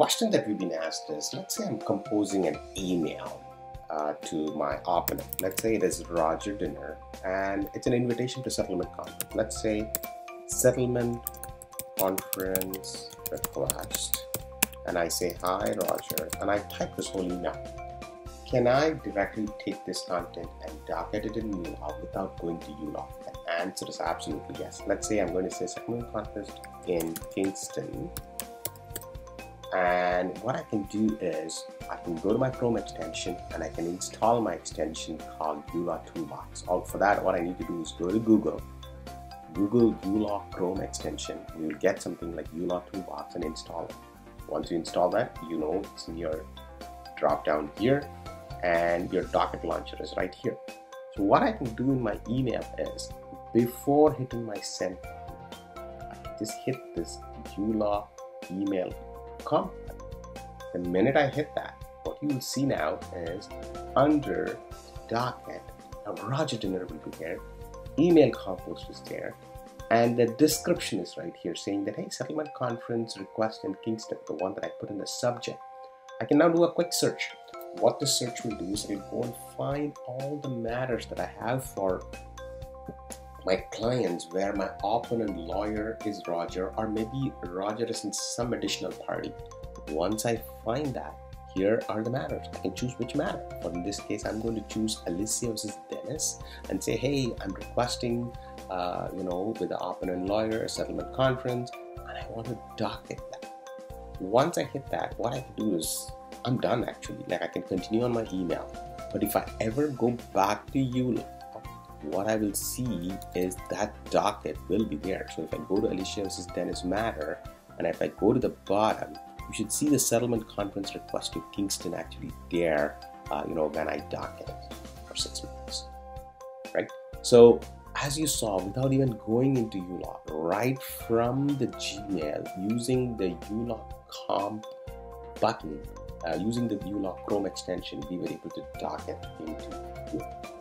question that we've been asked is let's say I'm composing an email uh, to my opponent. Let's say it is Roger Dinner and it's an invitation to settlement conference. Let's say settlement conference request and I say hi Roger and I type this whole email. Can I directly take this content and docket it in uLaw without going to uLaw? The answer is absolutely yes. Let's say I'm going to say settlement conference in Kingston and what I can do is I can go to my Chrome extension and I can install my extension called uLaw Toolbox. All for that, what I need to do is go to Google, Google uLaw Chrome extension. You will get something like uLaw Toolbox and install it. Once you install that, you know it's in your drop down here and your docket launcher is right here. So what I can do in my email is before hitting my send, I can just hit this uLaw email come. The minute I hit that, what you will see now is under docket, a Roger Dinner will be here, email compose is there, and the description is right here saying that, hey, settlement conference request in Kingston, the one that I put in the subject. I can now do a quick search. What the search will do is it will go and find all the matters that I have for my clients where my opponent lawyer is Roger or maybe Roger is in some additional party. Once I find that, here are the matters. I can choose which matter. But in this case, I'm going to choose Alicia versus Dennis and say, hey, I'm requesting, uh, you know, with the opponent lawyer, a settlement conference, and I want to docket that. Once I hit that, what I can do is I'm done actually. Like I can continue on my email. But if I ever go back to you what I will see is that docket will be there. So if I go to Alicia versus Dennis Matter, and if I go to the bottom, you should see the settlement conference request to Kingston actually there, uh, you know, when I docket for six months, right? So as you saw, without even going into uLaw, right from the Gmail, using the uLaw comp button, uh, using the uLaw Chrome extension, we were able to docket into uLaw.